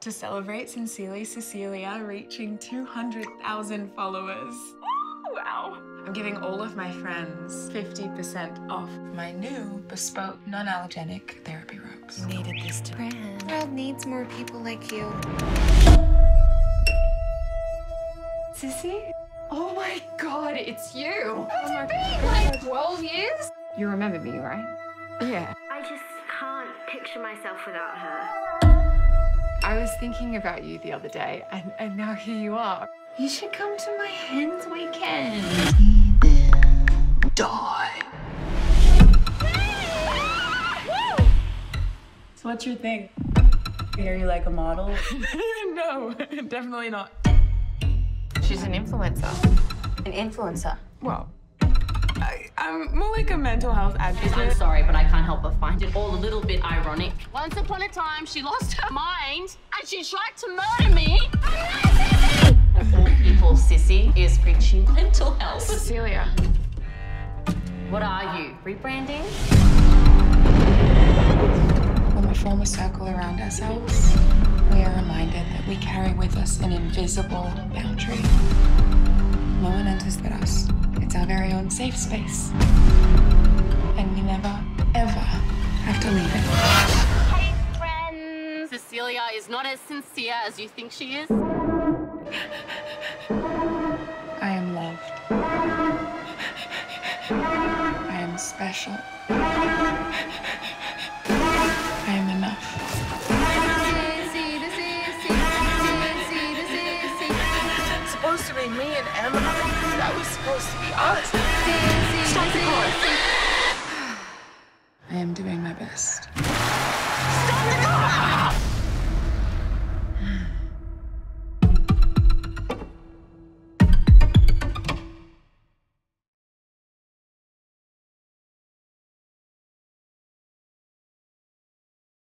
To celebrate Sincerely Cecilia reaching 200,000 followers. Wow. I'm giving all of my friends 50% off my new bespoke non-allergenic therapy robes. Needed this to The world needs more people like you. Sissy? Oh my god, it's you! Oh It's been like 12 years? You remember me, right? Yeah. I just can't picture myself without her. I was thinking about you the other day, and, and now here you are. You should come to my hens weekend. Die. So what's your thing? Are you like a model? no, definitely not. She's an influencer. An influencer. Well, I, I'm more like a mental health advocate. I'm sorry, but I can't help but find it all a little bit ironic. Once upon a time, she lost her mind and she tried to murder me. Of all people, Sissy is preaching mental health. Cecilia. What are you, rebranding? When we form a circle around ourselves, we are reminded that we carry with us an invisible boundary. Own safe space. And we never, ever have to leave it. Hey, friends. Cecilia is not as sincere as you think she is. I am loved. I am special. Supposed to be me and Emma. That was supposed to be us. Stop the car. I am doing my best. Stop the car!